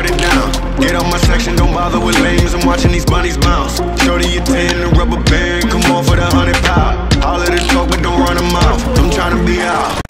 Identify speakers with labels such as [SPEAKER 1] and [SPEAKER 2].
[SPEAKER 1] shut it down. Get out my section, don't bother with lames. I'm watching these bunnies bounce. Shorty, you 10, the rubber band, come on for the hundred pound. All of the talk, but don't run them out. I'm trying to be out.